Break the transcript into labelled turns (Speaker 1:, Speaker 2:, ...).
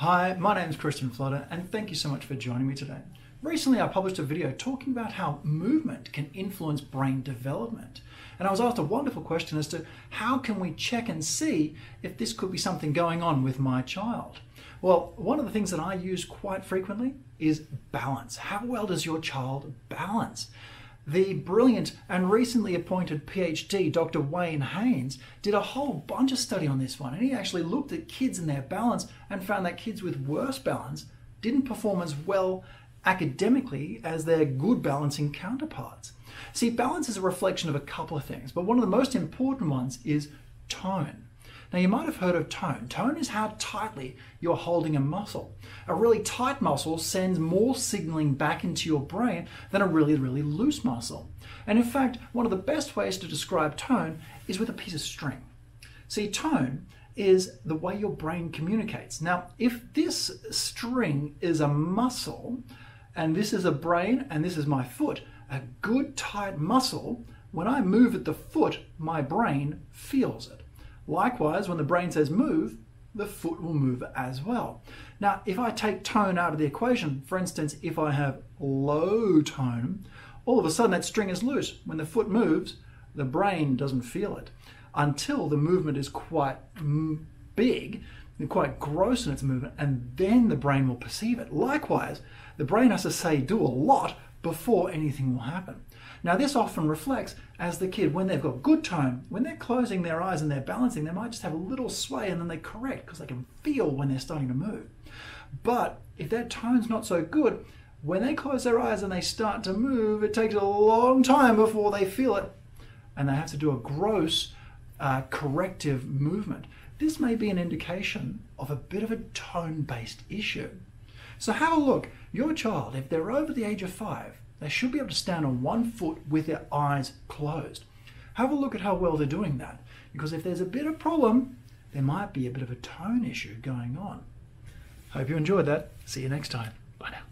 Speaker 1: Hi, my name is Christian Flotter, and thank you so much for joining me today. Recently, I published a video talking about how movement can influence brain development. And I was asked a wonderful question as to how can we check and see if this could be something going on with my child? Well, one of the things that I use quite frequently is balance. How well does your child balance? The brilliant and recently appointed PhD, Dr. Wayne Haynes, did a whole bunch of study on this one, and he actually looked at kids and their balance and found that kids with worse balance didn't perform as well academically as their good balancing counterparts. See, balance is a reflection of a couple of things, but one of the most important ones is tone. Now, you might have heard of tone. Tone is how tightly you're holding a muscle. A really tight muscle sends more signaling back into your brain than a really, really loose muscle. And in fact, one of the best ways to describe tone is with a piece of string. See, tone is the way your brain communicates. Now, if this string is a muscle, and this is a brain, and this is my foot, a good tight muscle, when I move at the foot, my brain feels it. Likewise, when the brain says move, the foot will move as well. Now, if I take tone out of the equation, for instance, if I have low tone, all of a sudden that string is loose. When the foot moves, the brain doesn't feel it until the movement is quite big and quite gross in its movement, and then the brain will perceive it. Likewise, the brain has to say do a lot before anything will happen. Now, this often reflects as the kid, when they've got good tone, when they're closing their eyes and they're balancing, they might just have a little sway and then they correct because they can feel when they're starting to move. But if their tone's not so good, when they close their eyes and they start to move, it takes a long time before they feel it and they have to do a gross uh, corrective movement. This may be an indication of a bit of a tone based issue. So have a look. Your child, if they're over the age of five, they should be able to stand on one foot with their eyes closed. Have a look at how well they're doing that. Because if there's a bit of problem, there might be a bit of a tone issue going on. Hope you enjoyed that. See you next time. Bye now.